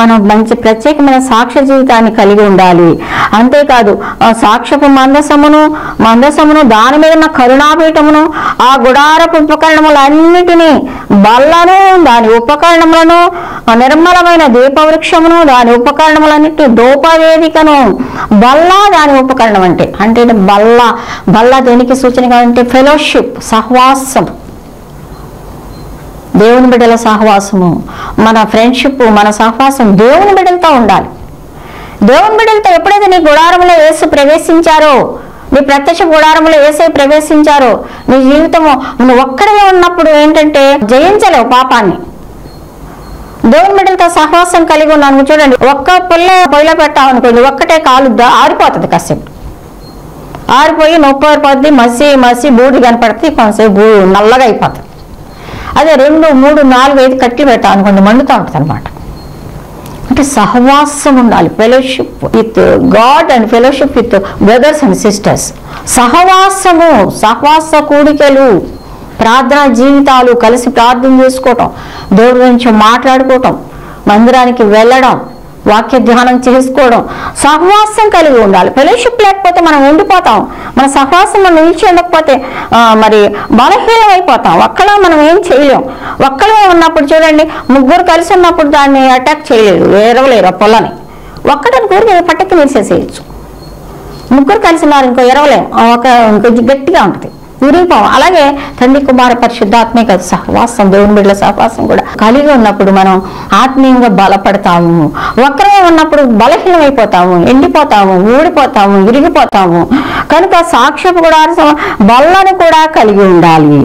మనం మంచి ప్రత్యేకమైన సాక్ష్య జీవితాన్ని కలిగి ఉండాలి. అంతేకాదు ఆ సాక్ష్యపు మందసమును మందసమును దాని మీద ఉన్న కరుణాపీఠమును ఆ గుడారపు ఉపకరణములన్నిటినీ బల్లను దాని ఉపకరణములను నిర్మలమైన దీపవృక్షమును దాని ఉపకరణములన్నిటి దోపవేదికను బల్ల దాని ఉపకరణం అంటే అంటే బల్ల బల్ల దేనికి సూచనగా అంటే ఫెలోషిప్ సహవాసం. దేవుని బిడ్డల సహవాసము మన ఫ్రెండ్షిప్ మన సహవాసం దేవుని బిడ్డలతో ఉండాలి. దేవుని బిడ్డలతో ఎప్పుడైతే నీ గుడారంలో వేసి ప్రవేశించారో నీ ప్రత్యక్ష గుడారంలో వేసే ప్రవేశించారో నీ జీవితము నువ్వు ఒక్కడిలో ఉన్నప్పుడు ఏంటంటే జయించలేవు పాపాన్ని. దేవుని బిడ్డలతో సహవాసం కలిగి ఉన్నాను. చూడండి ఒక్క పుల్ల పొయ్యిలో పెట్టామనుకోండి ఒక్కటే కాలుద్దా ఆరిపోతుంది కాసేపు. ఆరిపోయి నొప్పి ఆరిపోద్ది మసి మసి బూడి కనపడితే కొంతసేపు నల్లగా అయిపోతుంది. అదే రెండు మూడు నాలుగు ఐదు కట్టి పెట్టా అనుకోండి మండుతూ ఉంటుంది అనమాట అంటే సహవాసం ఉండాలి. Fellowship with God and fellowship with brothers and sisters సహవాసము సహవాస కూడికలు ప్రార్థనా జీవితాలు కలిసి ప్రార్థన చేసుకోవటం దేవుడి గురించి మాట్లాడుకోవటం మందిరానికి వెళ్ళడం వాక్య ధ్యానం చేసుకోవడం సహవాసం కలిగి ఉండాలి. ఫెలోషిప్ లేకపోతే మనం ఉండిపోతాం. మన సహవాసంలో నిలిచి ఉండకపోతే మరి బలహీనం అయిపోతాం ఒక్కడే మనం ఏం చేయలేం. ఒక్కడే ఉన్నప్పుడు చూడండి ముగ్గురు కలిసి ఉన్నప్పుడు దాన్ని అటాక్ చేయలేరు ఎరవలేరు ఆ పొలని ఒక్కడని కోరిక పట్టకి నిలిచేసేయచ్చు ముగ్గురు కలిసి ఉన్నారు ఇంకో ఎరవలేం ఒక ఇంకొంచెం గట్టిగా ఉంటుంది. విరిగిపోం అలాగే తండ్రి కుమార పరిశుద్ధాత్మిక సహవాసం దేవుని బిడ్డల సహవాసం కూడా. కలిగి ఉన్నప్పుడు మనం ఆత్మీయంగా బలపడతాము. వక్రంగా ఉన్నప్పుడు బలహీనమైపోతాము. ఎండిపోతాము ఊడిపోతాము విరిగిపోతాము. కనుక సాక్ష్యపు గుడారం బల్లను కూడా కలిగి ఉండాలి.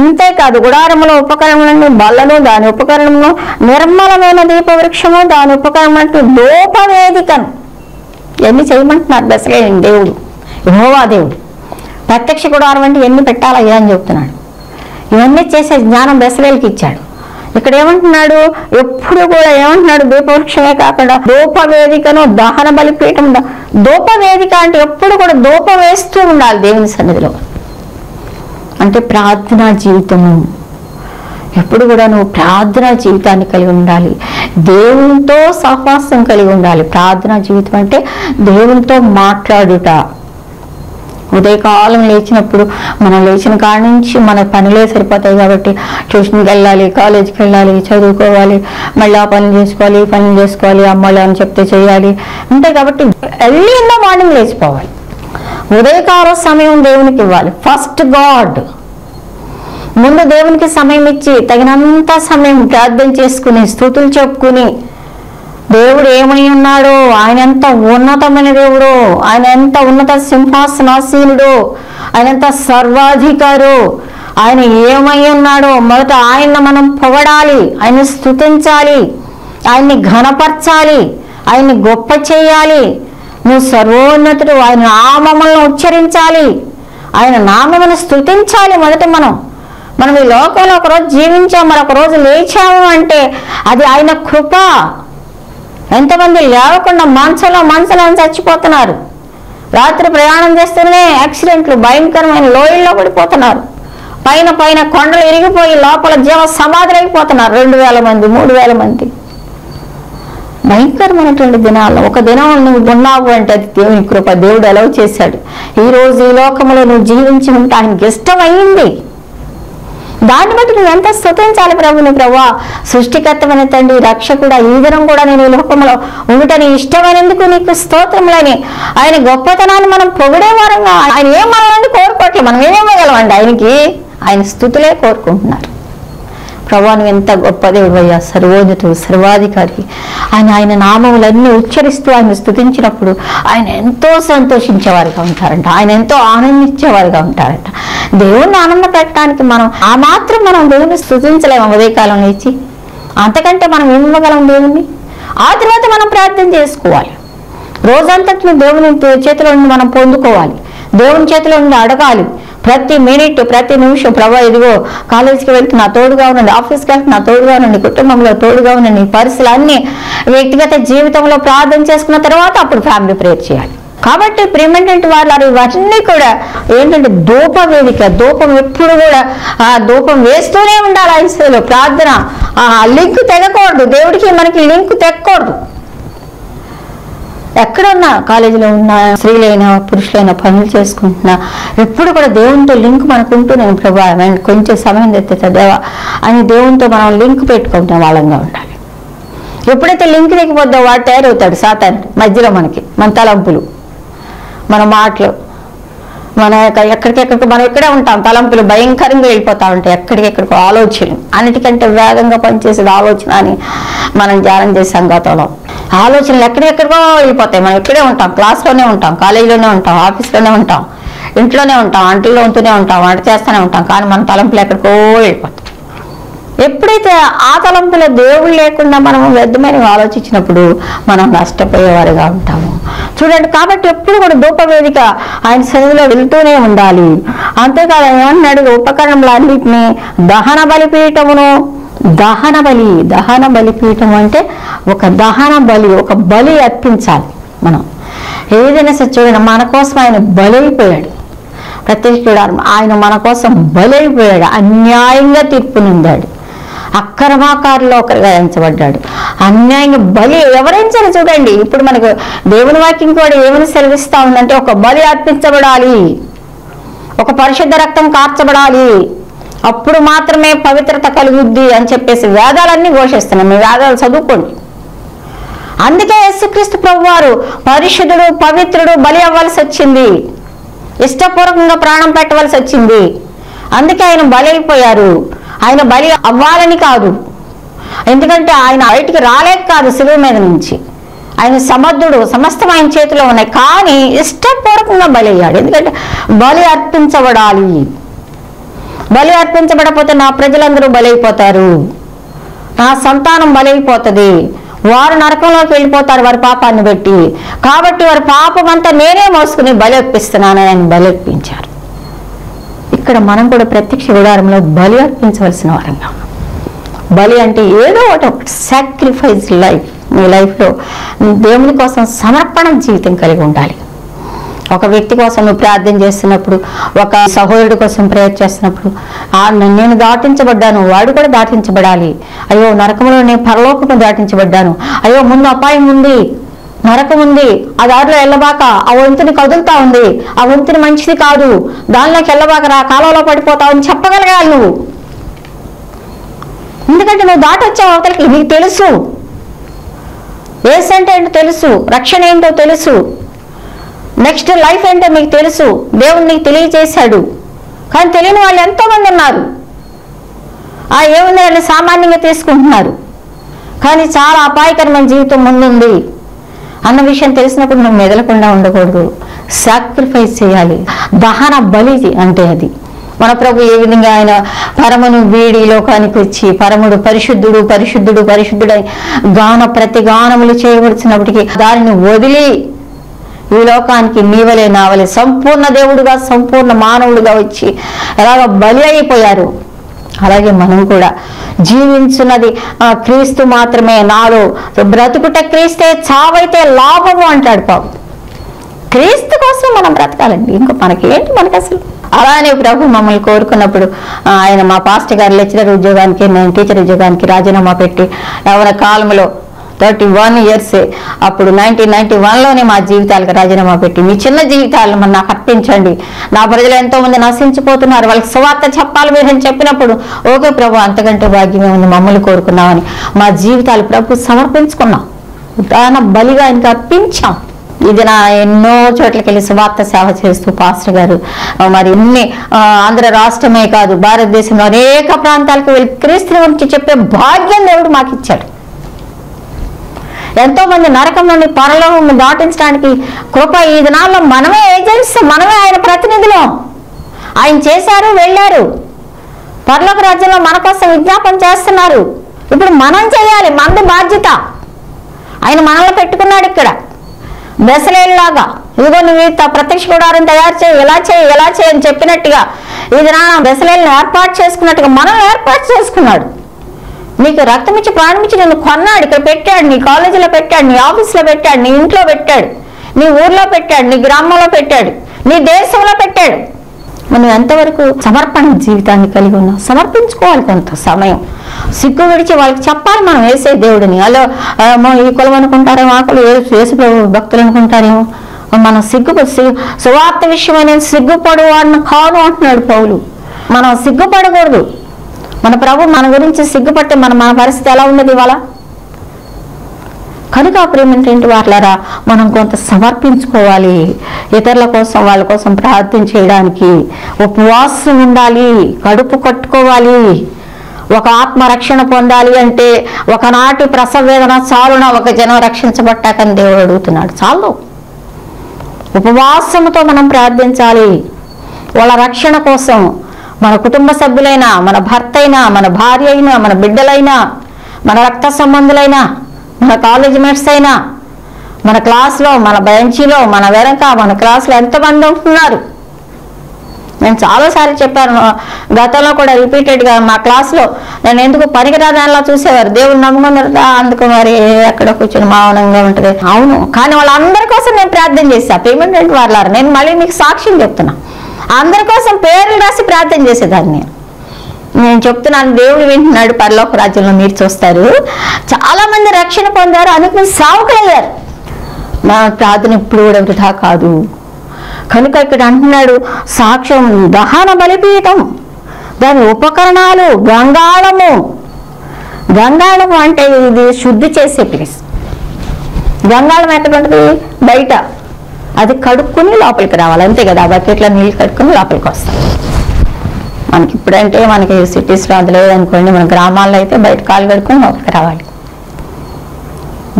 అంతేకాదు గుడారములో ఉపకరణములను బల్లను దాని ఉపకరణమును నిర్మలమైన దీపవృక్షము దాని ఉపకరణం లోపవేదికను. ఎన్ని చేయమంటున్నారు బెసలే దేవుడు యెహోవా దేవుడు. ప్రత్యక్ష గుడారం అంటే ఎన్ని పెట్టాలయ్యా అని చెప్తున్నాడు. ఇవన్నీ చేసే జ్ఞానం బెసలేలకి ఇచ్చాడు. ఇక్కడ ఏమంటున్నాడు? ఎప్పుడు కూడా ఏమంటున్నాడు? దీపవృక్షమే కాకుండా దూపవేదికను దహన బలిపీఠం దూపవేదిక అంటే ఎప్పుడు కూడా దూపం వేస్తూ ఉండాలి దేవుని సన్నిధిలో. అంటే ప్రార్థనా జీవితము. ఎప్పుడు కూడా నువ్వు ప్రార్థనా జీవితాన్ని కలిగి ఉండాలి. దేవునితో సహవాసం కలిగి ఉండాలి. ప్రార్థనా జీవితం అంటే దేవునితో మాట్లాడుట. ఉదయకాలం లేచినప్పుడు మనం లేచిన కాడ నుంచి మన పనులే సరిపోతాయి కాబట్టి ట్యూషన్కి వెళ్ళాలి కాలేజీకి వెళ్ళాలి చదువుకోవాలి మళ్ళీ ఆ పని చేసుకోవాలి ఈ పనులు చేసుకోవాలి అమ్మలు అని చెప్తే చేయాలి. అంతే కాబట్టి ఎర్లీ ఇన్ ద మార్నింగ్ లేచిపోవాలి. ఉదయకాల సమయం దేవునికి ఇవ్వాలి. First God. ముందు దేవునికి సమయం ఇచ్చి తగినంత సమయం ప్రార్థన చేసుకుని స్థుతులు చెప్పుకుని దేవుడు ఏమై ఉన్నాడు? ఆయన ఎంత ఉన్నతమైన దేవుడు? ఆయన ఎంత ఉన్నత సింహాసనాసీనుడు? ఆయన ఎంత సర్వాధికారు? ఆయన ఏమై ఉన్నాడో? మొదట ఆయన మనం పొగడాలి ఆయన స్థుతించాలి ఆయన్ని ఘనపరచాలి ఆయన్ని గొప్ప చేయాలి. నువ్వు సర్వోన్నతుడు ఆయన నామములను ఉచ్చరించాలి. ఆయన నామమును స్థుతించాలి మొదట మనం. మనం ఈ లోకంలో ఒకరోజు జీవించాం మరొక రోజు లేచాము అంటే అది ఆయన కృప. ఎంతమంది లేవకుండా మంచంలో మంచంలో చచ్చిపోతున్నారు. రాత్రి ప్రయాణం చేస్తూనే యాక్సిడెంట్లు భయంకరమైన లోయల్లో పడిపోతున్నారు. పైన పైన కొండలు ఇరిగిపోయి లోపల జీవ సమాధులైపోతున్నారు రెండు వేల మంది మూడు వేల మంది. భయంకరమైనటువంటి దినాల్లో ఒక దినం నువ్వు ఉన్నావు అంటే అది దేవుని కృప. దేవుడు ఎలా చేశాడు. ఈరోజు ఈ లోకంలో నువ్వు జీవించి ఉంటే ఆయనకి ఇష్టమైంది. దాన్ని బట్టి నువ్వు ఎంత ప్రభుని ప్రభా? సృష్టికర్తమైన తండ్రి రక్షకుడా ఈ దినం కూడా నేను ఈ లోకంలో ఉండటని ఇష్టమైనందుకు నీకు స్తోత్రములని. ఆయన గొప్పతనాన్ని మనం పొగిడే వారంగా ఆయన ఏం మనల్ని కోరుకోవట్లేదు మనం ఏమివ్వగలమండి ఆయనకి ఆయన స్థుతులే కోరుకుంటున్నారు. ప్రభా నువ్వు ఎంత గొప్ప దేవుడయ్యా సర్వోన్నతుడు సర్వాధికారి. ఆయన ఆయన నామములన్నీ ఉచ్చరిస్తూ ఆయన స్తుతించినప్పుడు ఆయన ఎంతో సంతోషించేవారుగా ఉంటారంట. ఆయన ఎంతో ఆనందించేవారుగా ఉంటారంట. దేవుణ్ణి ఆనంద పెట్టడానికి మనం ఆ మాత్రం మనం దేవుని స్థుతించలేము ఉదయకాలం లేచి. అంతకంటే మనం ఇవ్వగలం దేవుణ్ణి? ఆ తర్వాత మనం ప్రార్థన చేసుకోవాలి. రోజంతట్లో దేవుని చేతిలో నుండి మనం పొందుకోవాలి. దేవుని చేతిలో నుండి అడగాలి. ప్రతి మినిట్ ప్రతి నిమిషం ప్రభా ఇదిగో కాలేజీకి వెళ్తే నా తోడుగా ఉండండి ఆఫీస్కి వెళ్తే నా తోడుగా ఉండండి కుటుంబంలో తోడుగా ఉండండి పరిస్థితులు అన్ని వ్యక్తిగత జీవితంలో ప్రార్థన చేసుకున్న తర్వాత అప్పుడు ఫ్యామిలీ ప్రేయర్ చేయాలి. కాబట్టి ప్రేమేంటంటే వాళ్ళు ఇవన్నీ కూడా ఏంటంటే ధూప వేదిక ధూపం ఎప్పుడు కూడా ఆ ధూపం వేస్తూనే ఉండాలి ఐసీలో ప్రార్థన ఆ లింక్ తెగకూడదు దేవుడికి మనకి లింక్ తెగకూడదు. ఎక్కడున్నా కాలేజీలో ఉన్న స్త్రీలైనా పురుషులైనా పనులు చేసుకుంటున్నా ఎప్పుడు కూడా దేవునితో లింక్ మనకు ఉంటూనే ప్రభా. కొంచెం సమయం తెస్తే దేవా అని దేవునితో మనం లింక్ పెట్టుకుంటున్న వాళ్ళంగా ఉండాలి. ఎప్పుడైతే లింక్ లేకపోతే వాడు తయారవుతాడు సాతాన్ మధ్యలో మనకి మన తలంపులు మన మాటలు మన యొక్క ఎక్కడికెక్కడికి మనం ఇక్కడే ఉంటాం. తలంపులు భయంకరంగా వెళ్ళిపోతా ఉంటాయి. ఎక్కడికెక్కడికి ఆలోచనలు. అన్నిటికంటే వేగంగా పనిచేసేది ఆలోచన అని మనం ధ్యానం చేసే గతంలో. ఆలోచనలు ఎక్కడికెక్కడికో వెళ్ళిపోతాయి. మనం ఇక్కడే ఉంటాం. క్లాస్లోనే ఉంటాం. కాలేజీలోనే ఉంటాం. ఆఫీస్లోనే ఉంటాం. ఇంట్లోనే ఉంటాం. అంట్లో ఉంటూనే ఉంటాం. వంట చేస్తూనే ఉంటాం. కానీ మన తలంపులు ఎక్కడికో వెళ్ళిపోతాం ఎప్పుడైతే ఆ తలంపులో దేవుడు లేకుండా మనం వ్యర్థమైన ఆలోచించినప్పుడు మనం నష్టపోయేవారుగా ఉంటాము. చూడండి కాబట్టి ఎప్పుడు కూడా ధూపవేదిక ఆయన సన్నిధిలో వెళ్తూనే ఉండాలి. అంతేకాదు ఆయన ఏమన్నాడు? ఉపకరణములన్నింటినీ దహన బలిపీఠమును దహన బలి దహన బలిపీఠం అంటే ఒక దహన బలి ఒక బలి అర్పించాలి మనం. ఏదైనా సరే చూడండి మన కోసం ఆయన బలైపోయాడు. ప్రత్యక్షుడు ఆయన మన కోసం బలైపోయాడు అన్యాయంగా తీర్పు నిందాడు. అక్రమాకారులో ఒకరిగా ఎంచబడ్డాడు. అన్యాయంగా బలి ఎవరించారు చూడండి. ఇప్పుడు మనకు దేవుని వాక్యం కూడా ఏమని సెలవిస్తా ఉందంటే ఒక బలి అర్పించబడాలి. ఒక పరిశుద్ధ రక్తం కార్చబడాలి. అప్పుడు మాత్రమే పవిత్రత కలుగుద్ది అని చెప్పేసి వేదాలన్నీ ఘోషిస్తున్నాయి. మీ వేదాలు చదువుకోండి. అందుకే యేసుక్రీస్తు ప్రభు వారు పరిశుద్ధుడు పవిత్రుడు బలి అవ్వాల్సి వచ్చింది. ఇష్టపూర్వకంగా ప్రాణం పెట్టవలసి వచ్చింది. అందుకే ఆయన బలి అయిపోయారు. ఆయన బలి అవ్వాలని కాదు. ఎందుకంటే ఆయన బయటికి రాలేక కాదు శిలువ మీద నుంచి. ఆయన సమర్థుడు సమస్తం ఆయన చేతిలో ఉన్నాయి. కానీ ఇష్టపూర్వకంగా బలి అయ్యాడు. ఎందుకంటే బలి అర్పించబడాలి. బలి అర్పించబడపోతే నా ప్రజలందరూ బలైపోతారు. నా సంతానం బలైపోతుంది. వారు నరకంలోకి వెళ్ళిపోతారు వారి పాపాన్ని బట్టి. కాబట్టి వారి పాపం అంతా నేనే మోసుకుని బలి అర్పిస్తున్నానని ఆయన బలి అర్పించారు. ఇక్కడ మనం కూడా ప్రత్యక్ష విడారంలో బలి అర్పించవలసిన వారంగా బలి అంటే ఏదో ఒకటి సాక్రిఫైస్ లైఫ్ మీ లైఫ్లో దేవుని కోసం సమర్పణ జీవితం కలిగి ఉండాలి. ఒక వ్యక్తి కోసం నువ్వు ప్రార్థన చేస్తున్నప్పుడు ఒక సహోదరుడి కోసం ప్రేయర్ చేస్తున్నప్పుడు ఆ నేను దాటించబడ్డాను వాడు కూడా దాటించబడాలి. అయ్యో నరకంలో నేను పరలోకము దాటించబడ్డాను. అయ్యో ముందు అపాయం ఉంది. నరకం ఉంది. ఆ దారిలో వెళ్ళబాక ఆ వంతుని కదులుతా ఉంది. ఆ వంతుని మంచిది కాదు. దానిలోకి వెళ్ళబాక రా కాలంలో పడిపోతావు అని చెప్పగలగాలి నువ్వు. ఎందుకంటే నువ్వు దాటొచ్చావు అవతలకి. నీకు తెలుసు. ఏసు అంటే ఏంటో తెలుసు. రక్షణ ఏంటో తెలుసు. నెక్స్ట్ లైఫ్ ఏంటో మీకు తెలుసు. దేవుడు నీకు తెలియజేశాడు. కానీ తెలియని వాళ్ళు ఎంతోమంది ఉన్నారు. ఆ ఏముంది వాళ్ళు సామాన్యంగా తీసుకుంటున్నారు కానీ చాలా అపాయకరమైన జీవితం ముందుంది. అన్న విషయం తెలిసినప్పుడు నువ్వు మెదలకుండా ఉండకూడదు. సాక్రిఫైస్ చేయాలి. దహన బలి అంటే అది. మన ప్రభు ఏ విధంగా ఆయన పరమును వీడి లోకానికి వచ్చి పరముడు పరిశుద్ధుడు పరిశుద్ధుడు పరిశుద్ధుడు గాన ప్రతి గానములు చేయవలసినప్పటికీ దానిని వదిలి ఈ లోకానికి నీవలే నావలే సంపూర్ణ దేవుడుగా సంపూర్ణ మానవుడిగా వచ్చి ఎలాగ బలి అయిపోయారు. అలాగే మనం కూడా జీవించున్నది ఆ, క్రీస్తు మాత్రమే. నాలో బ్రతుకుట క్రీస్తే చావైతే లాభము అంటాడు పాపం. క్రీస్తు కోసం మనం బ్రతకాలండి. ఇంకా మనకేంటి మనకి అసలు అలానే ప్రభు మమ్మల్ని కోరుకున్నప్పుడు ఆయన మా పాస్టర్ గారు లెక్చరర్ ఉద్యోగానికి నేను టీచర్ ఉద్యోగానికి రాజీనామా పెట్టి ఎవరి కాలంలో థర్టీ వన్ ఇయర్స్ అప్పుడు నైన్టీన్ నైన్టీ వన్లోనే మా జీవితాలకు రాజీనామా పెట్టి మీ చిన్న జీవితాలను మన నాకు అర్పించండి. నా ప్రజలు ఎంతోమంది నశించిపోతున్నారు వాళ్ళకి సువార్త చెప్పాలి మీరు అని చెప్పినప్పుడు ఓకే ప్రభు అంతకంటే భాగ్యమే ఉంది మమ్మల్ని కోరుకున్నామని మా జీవితాలు ప్రభు సమర్పించుకున్నాం. దాన బలిగా ఆయనకు అర్పించాం. ఇది నా ఎన్నో చోట్లకి వెళ్ళి సువార్త సేవ చేస్తూ పాస్టర్ గారు మరి ఇన్ని ఆంధ్ర రాష్ట్రమే కాదు భారతదేశంలో అనేక ప్రాంతాలకు వెళ్ళి క్రీస్తుని గురించి చెప్పే భాగ్యం దేవుడు మాకు ఇచ్చాడు ఎంతో మంది నరకం నుండి పరలోకం దాటించడానికి కృప ఈ దినాల్లో మనమే ఏజెంట్స్ మనమే ఆయన ప్రతినిధులం. ఆయన చేశారు వెళ్ళారు. పరలోక రాజ్యంలో మన కోసం విజ్ఞాపన చేస్తున్నారు. ఇప్పుడు మనం చేయాలి మనది బాధ్యత. ఆయన మనల్ని పెట్టుకున్నాడు ఇక్కడ. బెసలేలాగా ఇదిగో నువ్వు ప్రత్యక్ష గుడారం తయారు చేయి ఇలా చేయి ఇలా చేయి అని చెప్పినట్టుగా ఇది నా బెసలేలను ఏర్పాటు చేసుకున్నట్టుగా మనం ఏర్పాటు చేసుకున్నాడు. నీకు రక్తం ఇచ్చి ప్రాణం ఇచ్చి నిన్ను కొన్నాడు ఇక్కడ పెట్టాడు నీ కాలేజీలో పెట్టాడు నీ ఆఫీస్లో పెట్టాడు నీ ఇంట్లో పెట్టాడు నీ ఊర్లో పెట్టాడు నీ గ్రామంలో పెట్టాడు నీ దేశంలో పెట్టాడు. మనం ఎంతవరకు సమర్పణ జీవితాన్ని కలిగి ఉన్నాం? సమర్పించుకోవాలి కొంత సమయం. సిగ్గు విడిచి వాళ్ళకి చెప్పాలి మనం వేసే దేవుడిని. అలా ఈ కులం అనుకుంటారేమో ఆ కులం భక్తులు అనుకుంటారేమో. మనం సిగ్గు సువార్త విషయమైన నేను సిగ్గుపడు వాడిని కాను అంటున్నాడు పౌలు. మనం సిగ్గుపడకూడదు. మన ప్రభు మన గురించి సిగ్గుపడితే మన మన పరిస్థితి ఎలా ఉన్నది ఇవాళ? కనుక ప్రేమేంటంటే వాళ్ళరా మనం కొంత సమర్పించుకోవాలి. ఇతరుల కోసం వాళ్ళ కోసం ప్రార్థన చేయడానికి ఉపవాసం ఉండాలి కడుపు కట్టుకోవాలి ఒక ఆత్మ రక్షణ పొందాలి అంటే ఒకనాటి ప్రసవ వేదన చాలున ఒక జనం రక్షించబట్టాకని దేవుడు అడుగుతున్నాడు. చాలు. ఉపవాసముతో మనం ప్రార్థించాలి. వాళ్ళ రక్షణ కోసం మన కుటుంబ సభ్యులైనా మన భర్త అయినా మన భార్య అయినా మన బిడ్డలైనా మన రక్త సంబంధులైనా మన కాలేజ్ మేట్స్ అయినా మన క్లాస్లో మన బెంచీలో మన వెనక మన క్లాస్లో ఎంతమంది ఉంటున్నారు? నేను చాలాసార్లు చెప్పాను గతంలో కూడా రిపీటెడ్గా మా క్లాస్లో నేను ఎందుకు పనికిరాదానిలా చూసేవారు? దేవుడు నమ్ముకున్నారా అందుకు మరి అక్కడ కూర్చొని మౌనంగా ఉంటుంది. అవును కానీ వాళ్ళందరి కోసం నేను ప్రార్థన చేశాను పేమెంట్ అంటే వాళ్ళారు నేను మళ్ళీ మీకు సాక్ష్యం చెప్తున్నా. అందరి కోసం పేర్లు రాసి ప్రార్థన చేసేదాన్ని. నేను నేను చెప్తున్నాను దేవుడు వింటున్నాడు పరలోక రాజ్యంలో మీరు చూస్తారు. చాలా మంది రక్షణ పొందారు అందుకు సావుకులయ్యారు. నా ప్రార్థన ఇప్పుడు కూడా వృధా కాదు. కనుక ఇక్కడ అంటున్నాడు సాక్ష్యం దహన బలిపీఠం దాని ఉపకరణాలు గంగాళము. గంగాళము అంటే ఇది శుద్ధి చేసే ప్లేస్. గంగాళం ఎక్కడ ఉంటుంది బయట. అది కడుక్కుని లోపలికి రావాలి. అంతే కదా ఆ బకెట్లో నీళ్ళు కడుక్కుని లోపలికి వస్తాం. మనకి ఇప్పుడంటే మనకి సిటీస్లో అది లేదనుకోండి మన గ్రామాల్లో అయితే బయట కాలు కడుక్కొని లోపలికి రావాలి.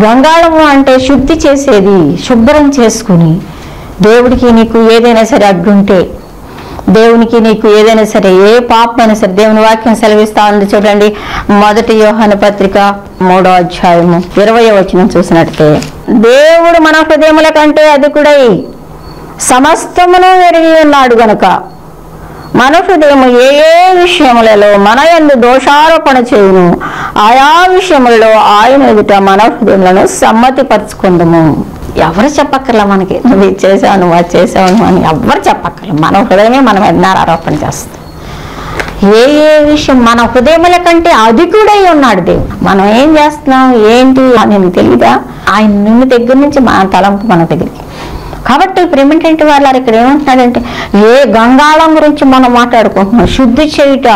గంగాళము అంటే శుద్ధి చేసేది శుభ్రం చేసుకుని దేవుడికి నీకు ఏదైనా సరే అడ్డుంటే దేవునికి నీకు ఏదైనా సరే ఏ పాపమైనా సరే దేవుని వాక్యం సెలవిస్తా ఉంది చూడండి. మొదటి యోహాను పత్రిక మూడో అధ్యాయము ఇరవై వచనం చూసినట్టే దేవుడు మన హృదయముల కంటే అధికుడై సమస్తమును ఎరిగి ఉన్నాడు గనుక మన హృదయము ఏ ఏ విషయములలో మన ఎందు దోషారోపణ చేయును ఆయా విషయములలో ఆయన ఎదుట మన హృదయములను సమ్మతిపరచుకుందము. ఎవరు చెప్పక్కర్లా మనకి? నువ్వు ఇది చేసావు నువ్వు అది చేసావు అని ఎవరు చెప్పక్కర్లా? మన హృదయమే మనం ఎన్నారు ఆరోపణ చేస్తాం? ఏ ఏ విషయం మన హృదయముల కంటే అధికుడై ఉన్నాడు దేవుడు. మనం ఏం చేస్తున్నాం ఏంటి అని తెలియదా ఆయన నిన్ను దగ్గర నుంచి మన తలంపు మన దగ్గరికి కాబట్టి ఇప్పుడు ఏమిటంటే వాళ్ళు ఇక్కడ ఏమంటున్నారంటే ఏ గంగాళం గురించి మనం మాట్లాడుకుంటున్నాం? శుద్ధి చేయుట.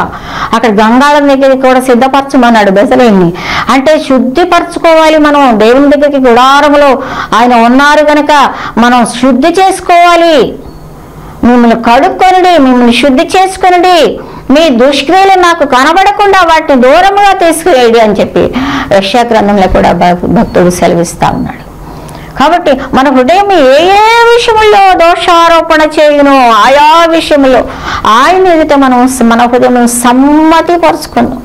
అక్కడ గంగాళం దగ్గరికి కూడా సిద్ధపరచమన్నాడు బెసలేని అంటే శుద్ధిపరచుకోవాలి మనం. దేవుని దగ్గరికి గుడారములో ఆయన ఉన్నారు కనుక మనం శుద్ధి చేసుకోవాలి. మిమ్మల్ని కడుక్కొనడి మిమ్మల్ని శుద్ధి చేసుకొనడి. మీ దుష్క్రియలు నాకు కనబడకుండా వాటిని దూరముగా తీసుకువేయడి అని చెప్పి రష్యా గ్రంథంలో కూడా భక్తుడు సెలవిస్తా ఉన్నాడు. కాబట్టి మన హృదయం ఏ ఏ విషయంలో దోషారోపణ చేయను ఆయా విషయంలో ఆయన ఎదుట మనం మన హృదయం సమ్మతి పరుచుకుందాం.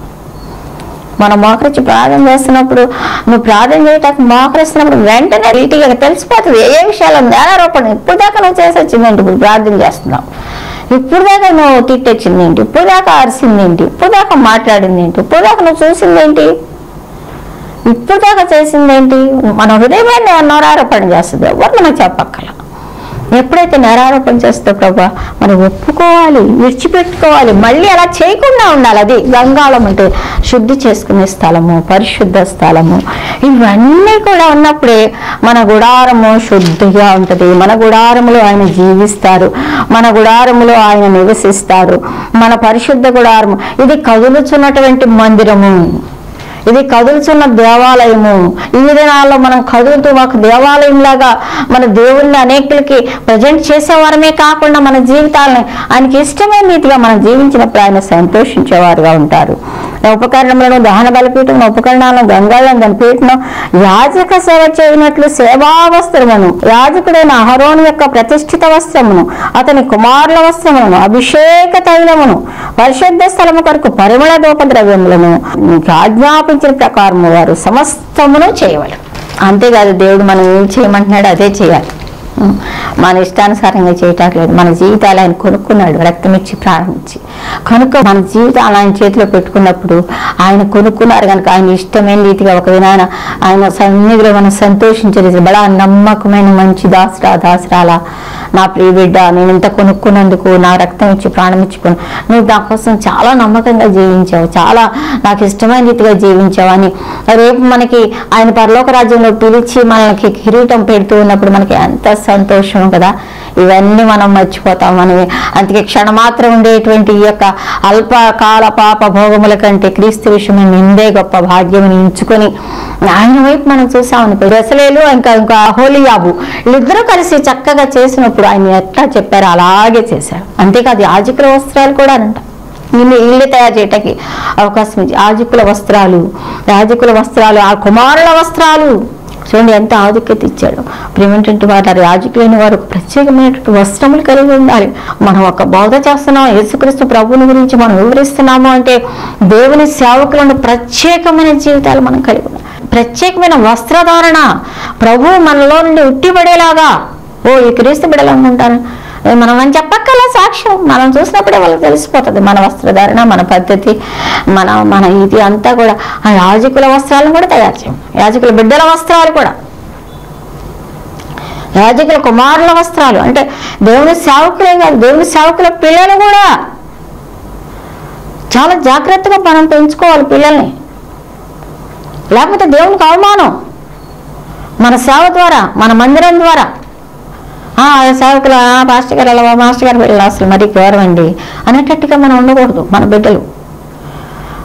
మనం మోకరించి ప్రార్థన చేస్తున్నప్పుడు నువ్వు ప్రార్థన చేయటానికి మోకరిస్తున్నప్పుడు వెంటనే నీటిగా తెలిసిపోతుంది ఏ ఏ విషయాలు నేరారోపణ ఇప్పుడు దాకా నువ్వు చేసి వచ్చిందేంటి ఇప్పుడు ప్రార్థన చేస్తున్నావు. ఇప్పుడు దాకా నువ్వు తిట్టొచ్చింది ఏంటి? ఇప్పుడు దాకా అరిసింది ఏంటి? ఇప్పుడు దాకా మాట్లాడింది ఏంటి? ఇప్పుడు దాకా నువ్వు చూసింది ఏంటి? ఇప్పుడు దాకా చేసింది ఏంటి మన హృదయమే నేరారోపణ చేస్తుంది. ఎవరు మనం చెప్పక్కల? ఎప్పుడైతే నేరారోపణ చేస్తే ప్రభా మనం ఒప్పుకోవాలి విడిచిపెట్టుకోవాలి మళ్ళీ అలా చేయకుండా ఉండాలి. అది గంగాళం అంటే శుద్ధి చేసుకునే స్థలము పరిశుద్ధ స్థలము. ఇవన్నీ కూడా ఉన్నప్పుడే మన గుడారము శుద్ధిగా ఉంటుంది. మన గుడారములో ఆయన జీవిస్తారు. మన గుడారములో ఆయన నివసిస్తారు. మన పరిశుద్ధ గుడారము. ఇది కదులుచున్నటువంటి మందిరము. ఇది కదులుచున్న దేవాలయము. ఈ దినాల్లో మనం కదులుతూ మాకు దేవాలయం లాగా మన దేవుణ్ణి అనేకులకి ప్రజెంట్ చేసేవారమే కాకుండా మన జీవితాలను ఆయనకి ఇష్టమైన రీతిగా మనం జీవించినప్పుడు ఆయన సంతోషించేవారుగా ఉంటారు. ఉపకరణములను దహన బలపీఠం ఉపకరణాలను గంగాలను దాని పీఠను యాజక సేవ చేయనట్లు సేవా వస్త్రమును యాజకుడైన అహరోను యొక్క ప్రతిష్ఠిత వస్త్రమును అతని కుమారుల వస్త్రములను అభిషేక తైలమును పరిశుద్ధ స్థలము కొరకు పరిమళ ద్రవ్యములను నీకు ఆజ్ఞాపించిన ప్రకారము వారు సమస్తమును చేయవాలి. అంతేకాదు దేవుడు మనం ఏం చేయమంటున్నాడు అదే చేయాలి. మన ఇష్టానుసారంగా చేయటానికి లేదు. మన జీవితాలు ఆయన కొనుక్కున్నాడు రక్తం ఇచ్చి ప్రారంభించి. కనుక మన జీవితాలు ఆయన చేతిలో పెట్టుకున్నప్పుడు ఆయన కొనుక్కున్నారు కనుక ఆయన ఇష్టమైన రీతిగా ఒక విధాన ఆయన సన్నిధిలో మనం సంతోషించలేదు బడా నమ్మకమైన మంచి దాసరా దాసరాలా నా ప్రియ బిడ్డ నేను ఇంత కొనుక్కున్నందుకు నా రక్తం ఇచ్చి ప్రాణం ఇచ్చుకుని నువ్వు నా కోసం చాలా నమ్మకంగా జీవించావు చాలా నాకు ఇష్టమైన రీతిగా జీవించావు అని. రేపు మనకి ఆయన పరలోక రాజ్యంలో పిలిచి మనకి కిరీటం పెడుతూ ఉన్నప్పుడు మనకి ఎంత సంతోషం కదా. ఇవన్నీ మనం మర్చిపోతాం. మనం అందుకే క్షణమాత్రం ఉండేటువంటి ఈ యొక్క అల్పకాల పాప భోగముల కంటే క్రీస్తు విషయం నిందే గొప్ప భాగ్యం ఎంచుకొని ఆయన వైపు మనం చూసామని దశలేలు ఇంకా ఇంకా హోలియాబు వీళ్ళిద్దరూ కలిసి చక్కగా చేసినప్పుడు ఆయన ఎట్లా చెప్పారో అలాగే చేశారు. అంతేకాదు యాజకుల వస్త్రాలు కూడా అంట ఇల్లు ఇల్లు తయారు చేయటానికి అవకాశం యాజకుల వస్త్రాలు యాజకుల వస్త్రాలు ఆ కుమారుల వస్త్రాలు. చూడండి ఎంత ఆధిక్యత ఇచ్చాడు. ప్రేమేంటంటే వారు యాజకులైన వారు ప్రత్యేకమైనటువంటి వస్త్రములు కలిగి ఉండాలి. మనం ఒక బోధ చేస్తున్నాం యేసుక్రీస్తు ప్రభువుని గురించి మనం వివరిస్తున్నాము అంటే దేవుని సేవకులను ప్రత్యేకమైన జీవితాలు మనం కలిగి ఉండాలి. ప్రత్యేకమైన వస్త్రధారణ. ప్రభు మనలో నుండి ఉట్టిపడేలాగా ఓ ఈ క్రీస్తు బిడ్డలు అనుకుంటాను అది మనం అని చెప్పక్కల సాక్ష్యం మనం చూసినప్పుడే వాళ్ళకి తెలిసిపోతుంది. మన వస్త్రధారణ మన పద్ధతి మన మన ఇది అంతా కూడా. ఆ యాజకుల వస్త్రాలను కూడా తయారు చేయం. యాజకుల బిడ్డల వస్త్రాలు కూడా. యాజకుల కుమారుల వస్త్రాలు. అంటే దేవుని సేవకులే కాదు దేవుని సేవకుల పిల్లలు కూడా. చాలా జాగ్రత్తగా మనం పెంచుకోవాలి పిల్లల్ని. లేకపోతే దేవునికి అవమానం. మన సేవ ద్వారా మన మందిరం ద్వారా. సేవకులు ఆ మాస్టర్ గారు అలా మాస్టర్ గారు వెళ్ళాలి అసలు మరీ ఘోరం అండి అనేటట్టుగా మనం ఉండకూడదు మన బిడ్డలు.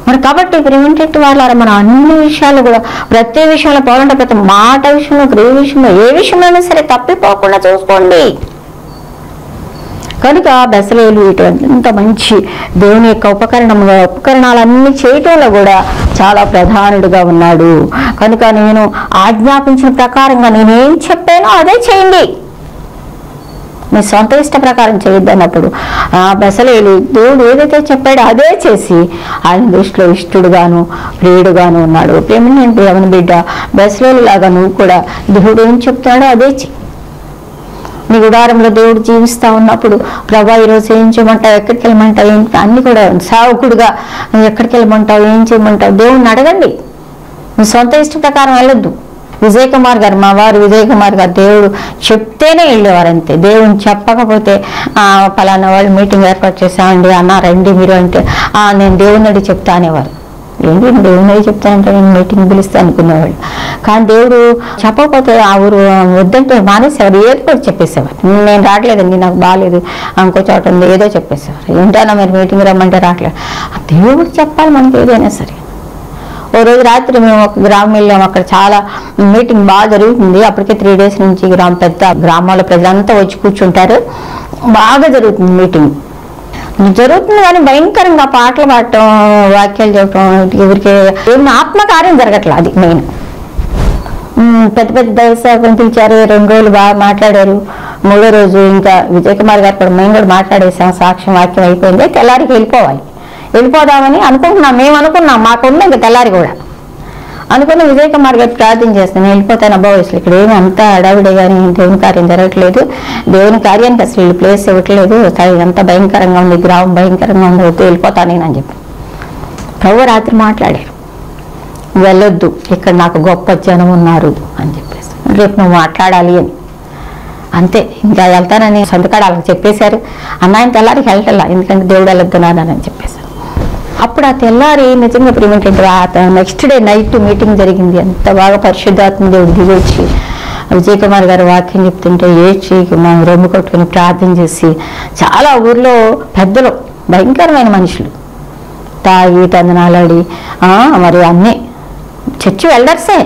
మరి కాబట్టి ఇప్పుడు ఏంటంటే వాళ్ళ మనం అన్ని విషయాలు కూడా ప్రతి విషయంలో పోవాలంటే ప్రతి మాట విషయంలో క్రియ విషయంలో ఏ విషయంలో సరే తప్పిపోకుండా చూసుకోండి. కనుక బెసలేలు ఇటువంటి ఇంత మంచి దేవుని యొక్క ఉపకరణముగా ఉపకరణాలన్నీ చేయటంలో కూడా చాలా ప్రధానుడుగా ఉన్నాడు. కనుక నేను ఆజ్ఞాపించిన ప్రకారంగా నేనేం చెప్పానో అదే చేయండి. మీ సొంత ఇష్ట ప్రకారం చేయొద్దు అన్నప్పుడు ఆ బెసలేలు దేవుడు ఏదైతే చెప్పాడో అదే చేసి ఆయన దృష్టిలో ఇష్టడుగాను ప్రియుడుగాను ఉన్నాడు. ప్రేమ దేవుని బిడ్డ బెసలేలు లాగా నువ్వు కూడా దేవుడు ఏం చెప్తాడో అదే చెయ్యి నీ గుడారంలో దేవుడు జీవిస్తా ఉన్నప్పుడు ప్రభా ఈరోజు ఏం చేయమంటావు ఎక్కడికి వెళ్ళమంటావు ఏంటి అన్ని కూడా సావుకుడుగా నువ్వు ఎక్కడికి వెళ్ళమంటావు ఏం చేయమంటావు దేవుడిని అడగండి. నువ్వు సొంత ఇష్ట ప్రకారం వెళ్ళొద్దు. విజయ్ కుమార్ గారు మా వారు విజయ్ కుమార్ గారు దేవుడు చెప్తేనే వెళ్ళేవారు అంతే దేవుని చెప్పకపోతే పలానా వాళ్ళు మీటింగ్ ఏర్పాటు చేశామండి అన్న రండి మీరు అంటే నేను దేవుని అడిగి చెప్తా అనేవారు. ఏంటి దేవుని అడిగి చెప్తానంటే నేను మీటింగ్ పిలుస్తా అనుకునేవాళ్ళు. కానీ దేవుడు చెప్పకపోతే ఆ ఊరు వద్దంటే మానేసేవారు. ఏదో కూడా చెప్పేసేవారు. నేను రావట్లేదండి నాకు బాగాలేదు ఇంకో చోట ఉంది ఏదో చెప్పేసేవారు. ఏంటన్నా మీరు మీటింగ్ రమ్మంటే రావట్లేదు. దేవుడు చెప్పాలి మనకి ఏదైనా సరే. ఓ రోజు రాత్రి మేము ఒక గ్రామం వెళ్ళాం అక్కడ చాలా మీటింగ్ బాగా జరుగుతుంది. అప్పటికే త్రీ డేస్ నుంచి గ్రామం పెద్ద గ్రామాల ప్రజలంతా వచ్చి కూర్చుంటారు. బాగా జరుగుతుంది మీటింగ్. జరుగుతుంది కానీ భయంకరంగా పాటలు పాడటం వాక్యాలు చెప్పడం ఎవరికి ఏమి ఆత్మకార్యం జరగట్లేదు అది మెయిన్ పెద్ద పెద్ద దైవసేవకులను పిలిచారు రెండు రోజులు బాగా మాట్లాడారు. మూడో రోజు ఇంకా విజయ్ కుమార్ గారు కూడా మేము కూడా మాట్లాడేసాం. సాక్ష్యం వాక్యం అయిపోయింది. తెల్లారికి వెళ్ళిపోవాలి. వెళ్ళిపోదామని అనుకుంటున్నాం. మేము అనుకున్నాం. మాకుంది ఇంకా తెల్లారి కూడా. అనుకుని విజయ కుమార్ గారు ప్రార్థన చేస్తాను నేను వెళ్ళిపోతాను. అబ్బా అసలు ఇక్కడ ఏమి అంత అడావిడే కానీ దేవుని కార్యం జరగట్లేదు. దేవుని కార్యానికి అసలు వీళ్ళు ప్లేస్ ఇవ్వట్లేదు. ఎంత భయంకరంగా ఉంది. గ్రామం భయంకరంగా ఉంది. వద్దు వెళ్ళిపోతాను నేను అని చెప్పి. ప్రభు రాత్రి మాట్లాడారు. వెళ్ళొద్దు. ఇక్కడ నాకు గొప్ప జనం ఉన్నారు అని చెప్పేసి. రేపు నువ్వు మాట్లాడాలి అని. అంతే. ఇంకా వెళ్తానని సొంతకాడ వాళ్ళకి చెప్పేశారు అన్నాయన తెల్లారికి వెళ్ళటల్లా ఎందుకంటే దేవుడు వెళ్ళొద్దున్నానని చెప్పేసి. అప్పుడు ఆ తెల్లారి నిజంగా ప్రేమేంటంటే నెక్స్ట్ డే నైట్ మీటింగ్ జరిగింది. అంత బాగా పరిశుద్ధాత్మ దేవుడు దిగొచ్చి విజయ్ కుమార్ గారు వాక్యం చెప్తుంటే ఏడ్చి మనం రొమ్ము కొట్టుకుని ప్రార్థన చేసి చాలా ఊర్లో పెద్దలు భయంకరమైన మనుషులు. తాగి తందనాలాడి మరి అన్నీ చర్చి వెళ్ళర్సే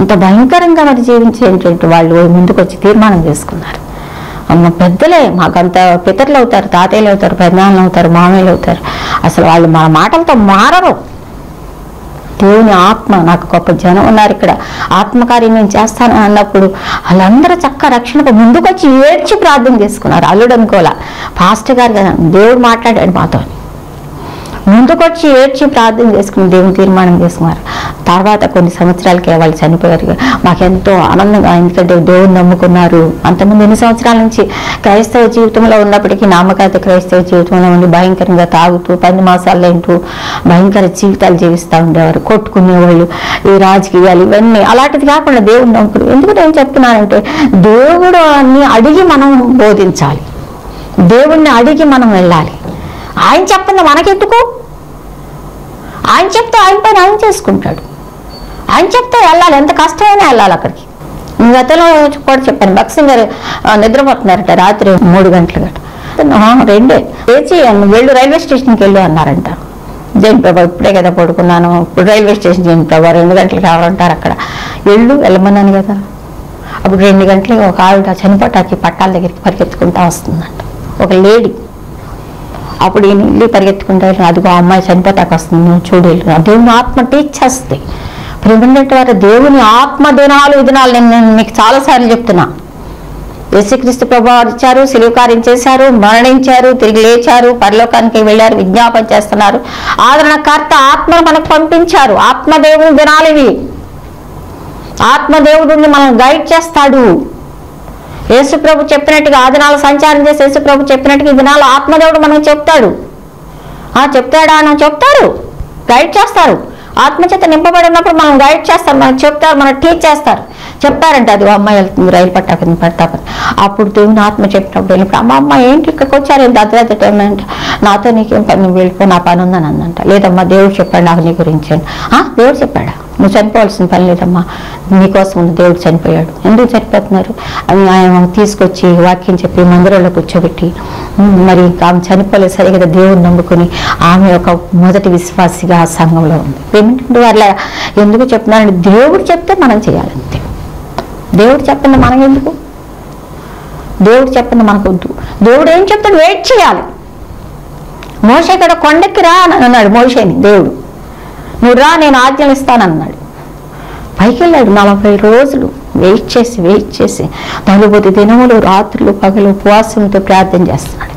అంత భయంకరంగా మరి జీవించేటువంటి వాళ్ళు ముందుకు వచ్చి తీర్మానం చేసుకున్నారు. అమ్మ పెద్దలే మాకంత పితరులు అవుతారు తాతయ్యలు అవుతారు పెద్దనాన్నలు అవుతారు మామయ్యలు అవుతారు అసలు వాళ్ళు మన మాటలతో మారరు. దేవుని ఆత్మ నాకు గొప్ప జనం ఉన్నారు ఇక్కడ. ఆత్మకార్యం నేను చేస్తాను అన్నప్పుడు వాళ్ళందరూ చక్క రక్షణకు ముందుకొచ్చి ఏడ్చి ప్రార్థన చేసుకున్నారు. అల్లుడు అనుకోలే పాస్టర్ గారు కదా దేవుడు మాట్లాడాడు మాతో. ముందుకొచ్చి ఏడ్చి ప్రార్థన చేసుకుని దేవుని తీర్మానం చేసుకున్నారు. తర్వాత కొన్ని సంవత్సరాలకే వాళ్ళు చనిపోయారు. మాకెంతో ఆనందంగా ఎందుకంటే దేవుని నమ్ముకున్నారు. అంతకుముందు ఎన్ని సంవత్సరాల నుంచి క్రైస్తవ జీవితంలో ఉన్నప్పటికీ నామకాత క్రైస్తవ జీవితంలో ఉండి భయంకరంగా తాగుతూ పది మాసాలు తింటూ భయంకర జీవితాలు జీవిస్తూ ఉండేవారు. కొట్టుకునేవాళ్ళు ఈ రాజకీయాలు ఇవన్నీ. అలాంటిది కాకుండా దేవుని నమ్ముకుని ఎందుకు నేను చెప్తున్నానంటే దేవుడు అన్ని అడిగి మనం బోధించాలి. దేవుణ్ణి అడిగి మనం వెళ్ళాలి. ఆయన చెప్పింది మనకెందుకు? ఆయన చెప్తే ఆయన పైన ఆయన చేసుకుంటాడు. ఆయన చెప్తే వెళ్ళాలి ఎంత కష్టమైనా వెళ్ళాలి అక్కడికి. గతంలో కూడా చెప్పాను భక్సింగ్ గారు నిద్రపోతున్నారట రాత్రి మూడు గంటలు గట రెండే. లేచి వెళ్ళు రైల్వే స్టేషన్కి వెళ్ళు అన్నారంట. జైన్ ప్రభా ఇప్పుడే కదా పడుకున్నాను. ఇప్పుడు రైల్వే స్టేషన్ జైన్ ప్రభా రెండు గంటలకు కావాలంటారు అక్కడ. వెళ్ళు వెళ్ళమన్నాను కదా. అప్పుడు రెండు గంటలకి ఒక ఆవిడ చనిపోటాకి పట్టాల దగ్గరికి పరిగెత్తుకుంటా వస్తుందంట. ఒక లేడీ. అప్పుడు ఈయన ఇల్లు పరిగెత్తుకుంటే అదిగో అమ్మాయి చనిపోతాక వస్తుంది నువ్వు దేవుని ఆత్మ టీచ్ చేస్తే ప్రేమన్నట్టు వారు దేవుని ఆత్మ దినాలు దినాలు నేను మీకు చాలాసార్లు చెప్తున్నా. యేసుక్రీస్తు ప్రభావం ఇచ్చారు సిలువు కార్యం చేశారు మరణించారు తిరిగి లేచారు పరలోకానికి వెళ్ళారు విజ్ఞాపన చేస్తున్నారు. ఆదరణకర్త ఆత్మను మనకు పంపించారు. ఆత్మదేవుని దినాలు ఇవి. ఆత్మదేవుడిని మనం గైడ్ చేస్తాడు. యేసుప్రభు చెప్పినట్టుగా ఆ దినాలు సంచారం చేసి యేసుప్రభు చెప్పినట్టుగా ఈ దినాలు ఆత్మదేవుడు మనకు చెప్తాడు. ఆ చెప్తాడా అని చెప్తారు. గైడ్ చేస్తారు. ఆత్మచేత నింపబడి ఉన్నప్పుడు మనం గైడ్ చేస్తారు మనకు చెప్తారు. మనకు టీచ్ చేస్తారు. చెప్పారంట అది అమ్మాయి వెళ్తుంది. రైలు పట్టాకని పడతాపని అప్పుడు దేవుని ఆత్మ చెప్పినప్పుడు వెళ్ళినప్పుడు అమ్మ అమ్మ ఏంటి ఇక్కడికి వచ్చారు? ఏంటి అర్ధరాత్రి టైం అంటే. నాతో నీకేం పని? నువ్వు వెళ్ళిపో నా పని ఉందని అందంట లేదమ్మా దేవుడు చెప్పాడు నాకు నీ గురించి "ఆ, దేవుడు చెప్పాడా? నువ్వు చనిపోవాల్సిన పని లేదమ్మా. నీకోసం ఉన్న దేవుడు చనిపోయాడు. ఎందుకు చనిపోతున్నారు? అని ఆయన తీసుకొచ్చి వాక్యం చెప్పి మందిరంలో కూర్చోబెట్టి మరి ఆమె చనిపోలేదు సరే కదా దేవుడిని నమ్ముకుని ఆమె ఒక మొదటి విశ్వాసిగా ఆ సంఘంలో ఉంది. ఏమిటంటే వాళ్ళ ఎందుకు చెప్తున్నారంటే దేవుడు చెప్తే మనం చేయాలంతే. దేవుడు చెప్పండి మనం ఎందుకు? దేవుడు చెప్పండి మనకు దేవుడు ఏం చెప్తాడు? వెయిట్ చేయాలి. మోస ఇక్కడ కొండకి రా అని అన్నాడు. మోసేని దేవుడు. నువ్వు రా నేను ఆజ్ఞలు ఇస్తానన్నాడు. పైకి వెళ్ళాడు నలభై రోజులు వెయిట్ చేసి వెయిట్ చేసి నలుగురి దినములు రాత్రులు పగలు ఉపవాసంతో ప్రార్థన చేస్తున్నాడు.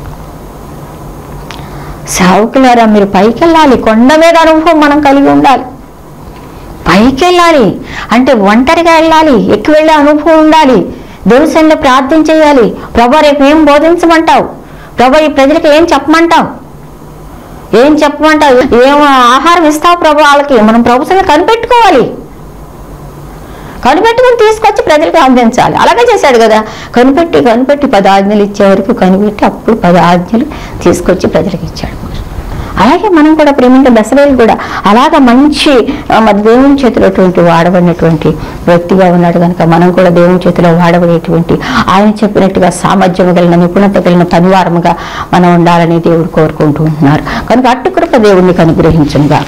సావుకులారా మీరు పైకి వెళ్ళాలి కొండ మీద అనుభవం మనం కలిగి ఉండాలి. పైకి వెళ్ళాలి అంటే ఒంటరిగా వెళ్ళాలి ఎక్కువ వెళ్ళే అనుభవం ఉండాలి దేవుసంలో ప్రార్థన చేయాలి ప్రభా రేపు ఏం బోధించమంటావు ప్రభా ఈ ప్రజలకు ఏం చెప్పమంటావు? ఏం చెప్పమంటావు? ఏం ఆహారం ఇస్తావు ప్రభు వాళ్ళకి? మనం ప్రభుత్వం కనిపెట్టుకోవాలి. కనిపెట్టుకుని తీసుకొచ్చి ప్రజలకు అందించాలి. అలాగే చేశాడు కదా. కనిపెట్టి కనిపెట్టి పది ఆజ్ఞలు ఇచ్చే వరకు కనిపెట్టి అప్పుడు పది ఆజ్ఞలు తీసుకొచ్చి ప్రజలకు ఇచ్చాడు. అలాగే మనం కూడా ప్రేమించిన బెసవేలు కూడా అలాగ మంచి ఆ, దేవుని చేతిలో వాడబడినటువంటి వ్యక్తిగా ఉన్నాడు కనుక మనం కూడా దేవుని చేతిలో వాడబడేటువంటి ఆయన చెప్పినట్టుగా సామర్థ్యం కలిగిన నిపుణత కలిగిన పనివారముగా మనం ఉండాలని దేవుడు కోరుకుంటూ ఉంటున్నారు. కనుక అట్టు కృప దేవుడిని అనుగ్రహించుగా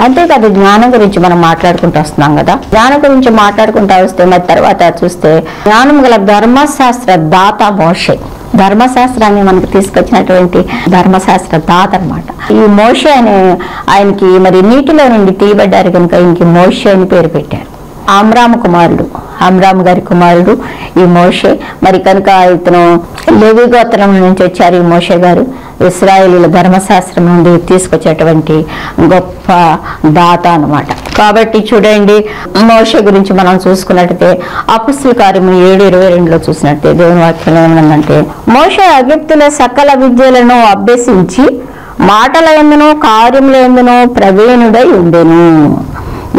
అంతేకాదు జ్ఞానం గురించి మనం మాట్లాడుకుంటూ వస్తున్నాం కదా. జ్ఞానం గురించి మాట్లాడుకుంటూ వస్తే మరి తర్వాత చూస్తే జ్ఞానం గల ధర్మశాస్త్ర దాత మోషే. ధర్మశాస్త్రాన్ని మనకు తీసుకొచ్చినటువంటి ధర్మశాస్త్ర దాత అన్నమాట. ఈ మోషే అనే ఆయనకి మరి నీటిలో నుండి తీయబడ్డారు కనుక ఇంక మోషే అని పేరు పెట్టారు. ఆమ్రామ కుమారుడు ఆమ్రామ్ గారి కుమారుడు ఈ మోషే. మరి కనుక ఇతను లేవి గోత్రం నుంచి వచ్చారు ఈ మోషే గారు. ఇస్రాయేలీల ధర్మశాస్త్రం నుండి తీసుకొచ్చేటువంటి గొప్ప దాత అనమాట కాబట్టి చూడండి మోష గురించి మనం చూసుకున్నట్టయితే అపుస్తుల కార్యము ఏడు ఇరవై రెండులో చూసినట్టే దేవుని వాక్యం ఏమనంటే మోష అగిప్తుల సకల విద్యలను అభ్యసించి మాటల ఎందునో కార్యముల ఎందునో ప్రవీణుడై ఉండెను.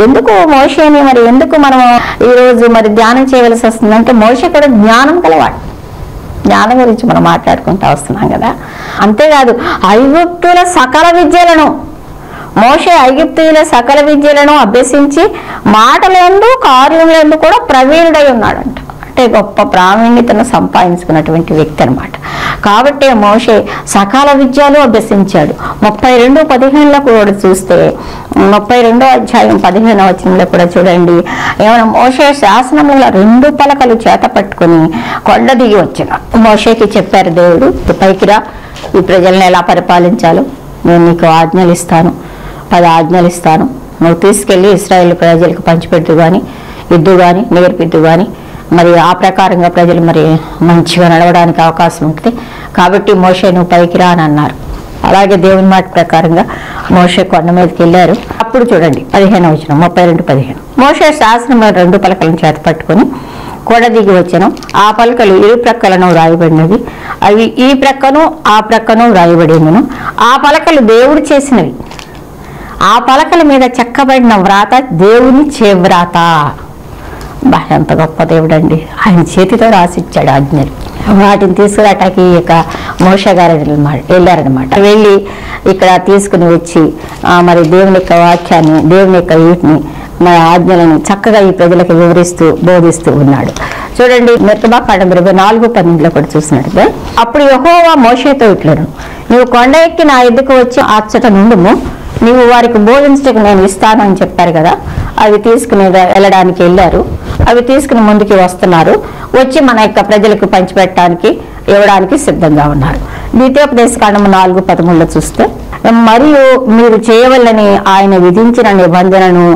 ఎందుకు మోషని మరి ఎందుకు మనం ఈరోజు మరి ధ్యానం చేయవలసి వస్తుందంటే మోష కూడా జ్ఞానం కలవాడు జ్ఞానం గురించి మనం మాట్లాడుకుంటూ వస్తున్నాం కదా. అంతేకాదు ఐగుప్తుల సకల విద్యలను మోషే ఐగుప్తుల సకల విద్యలను అభ్యసించి మాటలందు కార్యములందు కూడా ప్రవీణుడై ఉన్నాడంట. అంటే గొప్ప ప్రావీణ్యతను సంపాదించుకున్నటువంటి వ్యక్తి అనమాట కాబట్టే మోషే సకాల విద్యలు అభ్యసించాడు. ముప్పై రెండు పదిహేనులో కూడా చూస్తే ముప్పై రెండో అధ్యాయం పదిహేనో వచనంలో కూడా చూడండి. ఏమైనా మోషే శాసనముల రెండు పలకలు చేత పట్టుకొని కొండ దిగి వచ్చిన. మోషేకి చెప్పారు దేవుడు పైకిరా పైకి రా. ఈ ప్రజల్ని ఎలా పరిపాలించాలో నేను నీకు ఆజ్ఞలు ఇస్తాను. పది ఆజ్ఞలు ఇస్తాను. నువ్వు తీసుకెళ్ళి ఇస్రాయేల్ ప్రజలకు పంచిపెడుతూ కానీ ఇద్దు కానీ నేర్పిద్దు కానీ మరి ఆ ప్రకారంగా ప్రజలు మరి మంచిగా నడవడానికి అవకాశం ఉంటుంది. కాబట్టి మోషే నువ్వు పైకి రా అని అన్నారు. అలాగే దేవుని మాట ప్రకారంగా మోషే కొండ మీదకి వెళ్ళారు. అప్పుడు చూడండి పదిహేను వచ్చిన ముప్పై రెండు పదిహేను. మోషే శాసనం రెండు పలకలను చేత పట్టుకొని కొడ దిగి వచ్చాను. ఆ పలకలు ఇరు ప్రక్కలను రాయబడినవి అవి ఈ ప్రక్కను ఆ ప్రక్కను రాయబడినను ఆ పలకలు దేవుడు చేసినవి. ఆ పలకల మీద చెక్కబడిన వ్రాత దేవుని చేవ్రాత. బా ఎంత గొప్ప దేవుడండి. ఆయన చేతితో రాసిచ్చాడు ఆజ్ఞలు. వాటిని తీసుకురాటానికి ఇక మోష గారు వెళ్ళారనమాట వెళ్ళి ఇక్కడ తీసుకుని వచ్చి మరి దేవుని యొక్క వాక్యాన్ని దేవుని యొక్క వీటిని మన ఆజ్ఞలను చక్కగా ఈ ప్రజలకు వివరిస్తూ బోధిస్తూ ఉన్నాడు. చూడండి నిర్గమాకాండం ఇరవై నాలుగు పన్నెండులో కూడా చూసినట్టుగా అప్పుడు యహోవా మోషేతో ఇట్లను నువ్వు కొండ ఎక్కి నా ఎద్దుకు వచ్చి అచ్చట నుండుము. నీవు వారికి బోధించటకు నేను ఇస్తానని చెప్పారు కదా. అవి తీసుకుని వెళ్ళడానికి వెళ్ళారు. అవి తీసుకుని ముందుకి వస్తున్నారు. వచ్చి మన యొక్క ప్రజలకు పంచిపెట్టడానికి ఇవ్వడానికి సిద్ధంగా ఉన్నారు. ద్వితీయోపదేశ కాండము నాలుగు పదమూడులో చూస్తే మరియు మీరు చేయవల్లని ఆయన విధించిన నిబంధనను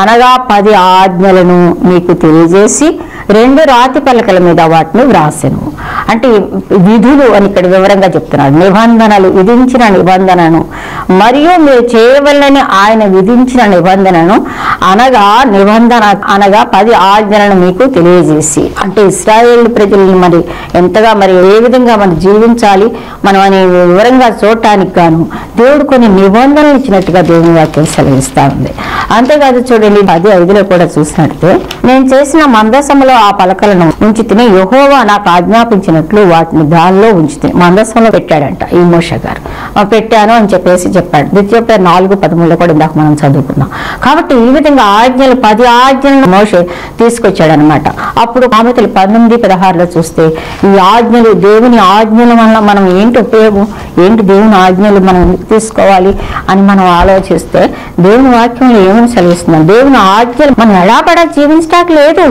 అనగా పది ఆజ్ఞలను మీకు తెలియజేసి రెండు రాతి పలకల మీద వాటిని వ్రాసెను. అంటే విధులు అని ఇక్కడ వివరంగా చెప్తున్నాడు నిబంధనలు విధించిన నిబంధనను మరియు మీరు చేయవలనని ఆయన విధించిన నిబంధనను అనగా నిబంధన అనగా పది ఆజ్ఞలను మీకు తెలియజేసి అంటే ఇస్రాయేల్ ప్రజల్ని మరి ఎంతగా మరి ఏ విధంగా మనం జీవించాలి మనం అనే వివరంగా చూడటానికి గాను దేవుడు కొన్ని నిబంధనలు ఇచ్చినట్టుగా దేవుని వాక్యం సెలవిస్తా ఉంది. అంతేకాదు చూడండి పది ఐదులో కూడా చూసినట్టు నేను చేసిన మందసములో ఆ పలకలను ఉంచి యహోవా నాకు ఆజ్ఞాపించిన ఆజ్ఞాపించినట్లు వాటిని దానిలో ఉంచి మందసంలో పెట్టాడంట ఈ మోష గారు. పెట్టాను అని చెప్పేసి చెప్పాడు. ద్వితీయ నాలుగు పదమూడులో కూడా ఇందాక మనం చదువుకున్నాం. కాబట్టి ఈ విధంగా ఆజ్ఞలు పది ఆజ్ఞలను మోషే తీసుకొచ్చాడనమాట అప్పుడు సామెతలు పంతొమ్మిది పదహారులో చూస్తే ఈ ఆజ్ఞలు దేవుని ఆజ్ఞల వల్ల మనం ఏంటి ఉపయోగం ఏంటి దేవుని ఆజ్ఞలు మనం తీసుకోవాలి అని మనం ఆలోచిస్తే దేవుని వాక్యంలో ఏమని సెలవిస్తున్నాం దేవుని ఆజ్ఞలు మనం ఎలా పడా జీవించడానికి లేదు.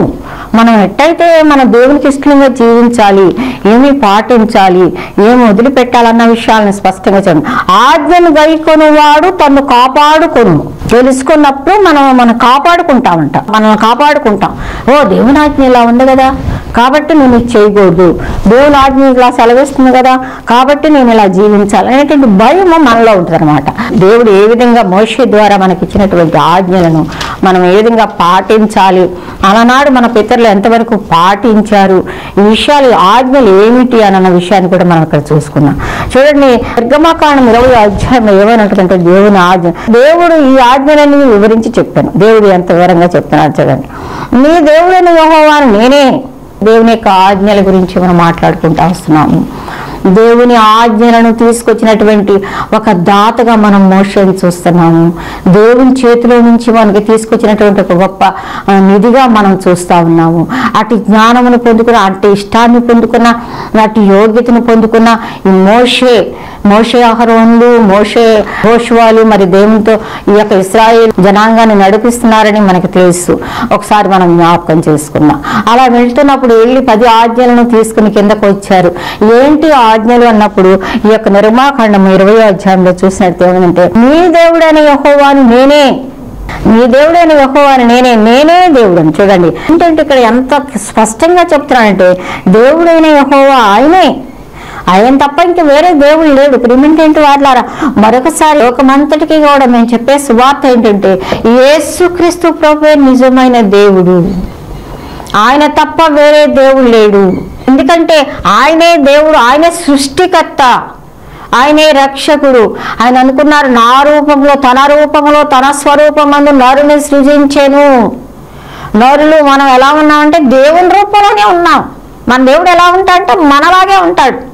మనం ఎట్టయితే మన దేవునికి ఇష్టంగా జీవించాలి ఏమి పాటించాలి ఏమి వదిలిపెట్టాలన్న విషయాలను స్పష్టంగా చెప్పండి. ఆజ్ఞను గైకొనేవాడు తను కాపాడుకొను. తెలుసుకున్నప్పుడు మనం మనం కాపాడుకుంటామంట. మనం కాపాడుకుంటాం. ఓ దేవుని ఆజ్ఞ ఇలా ఉంది కదా? కాబట్టి నేను ఇది చేయకూడదు. దేవుని ఆజ్ఞ ఇలా సెలవిస్తుంది కదా? కాబట్టి నేను ఇలా జీవించాలి అనేటువంటి భయం మనలో ఉంటుంది అనమాట దేవుడు ఏ విధంగా మోషే ద్వారా మనకి ఇచ్చినటువంటి ఆజ్ఞలను మనం ఏ విధంగా పాటించాలి? అలనాడు మన పితరులు ఎంతవరకు పాటించారు? ఈ విషయాలు ఆజ్ఞలు ఏమిటి అన్న విషయాన్ని కూడా మనం ఇక్కడ చూసుకున్నాం చూడండి నిర్గమాకాండం ఇరవై అధ్యాయం ఏమైనటువంటి దేవుని ఆజ్ఞ. దేవుడు ఈ ఆజ్ఞలని వివరించి చెప్పాను. దేవుడు ఎంత వివరంగా చెప్తున్నాడు చూడండి. నీ దేవుడని యెహోవాను నేనే. దేవుని యొక్క ఆజ్ఞల గురించి మనం మాట్లాడుకుంటూ వస్తున్నాము. దేవుని ఆజ్ఞలను తీసుకొచ్చినటువంటి ఒక దాతగా మనం మోషేని చూస్తున్నాము. దేవుని చేతిలో నుంచి మనకి తీసుకొచ్చినటువంటి ఒక గొప్ప నిధిగా మనం చూస్తా ఉన్నాము. అటు జ్ఞానమును పొందుకున్న అటు ఇష్టాన్ని పొందుకున్న అటు యోగ్యతను పొందుకున్న ఈ మోషే మోషే అహరోన్లు మోషే హోషువాలు మరి దేవునితో ఈ యొక్క ఇస్రాయేల్ జనాంగాన్ని నడిపిస్తున్నారని మనకు తెలుసు. ఒకసారి మనం జ్ఞాపకం చేసుకున్నాం అలా వెళ్తున్నప్పుడు వెళ్ళి పది ఆజ్ఞలను తీసుకుని కిందకు వచ్చారు. ఏంటి ఆజ్ఞలు అన్నప్పుడు ఈ యొక్క నిర్మాకాండం ఇరవై అధ్యాయంలో చూసినట్టు ఏమంటే నీ దేవుడైన యెహోవాను నేనే నీ దేవుడైన యహోవాని నేనే నేనే దేవుడని చూడండి. ఏంటంటే ఇక్కడ ఎంత స్పష్టంగా చెప్తున్నానంటే దేవుడైన యహోవా ఆయనే. ఆయన తప్ప ఇంక వేరే దేవుడు లేడు. క్రిమింటేంటి వాళ్ళారా మరొకసారి లోకమంతటికి కూడా మేము చెప్పే సువార్త ఏంటంటే యేసుక్రీస్తు ప్రభు నిజమైన దేవుడు. ఆయన తప్ప వేరే దేవుడు లేడు. ఎందుకంటే ఆయనే దేవుడు ఆయనే సృష్టికర్త ఆయనే రక్షకుడు. ఆయన అనుకున్నారు నా రూపంలో తన రూపంలో తన స్వరూపమందు నరుని సృజించెను. నరులు మనం ఎలా ఉన్నామంటే దేవుని రూపంలోనే ఉన్నాం. మన దేవుడు ఎలా ఉంటాడంటే మనలాగే ఉంటాడు.